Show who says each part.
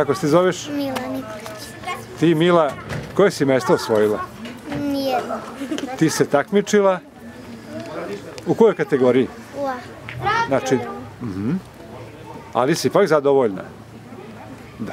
Speaker 1: Kako se ti zoveš?
Speaker 2: Mila Nikolić.
Speaker 1: Ti Mila, koje si mesto osvojila?
Speaker 2: Nijedno.
Speaker 1: Ti se takmičila? U kojoj kategoriji?
Speaker 2: U A.
Speaker 1: Znači, uh -huh. ali si ipak zadovoljna? Da.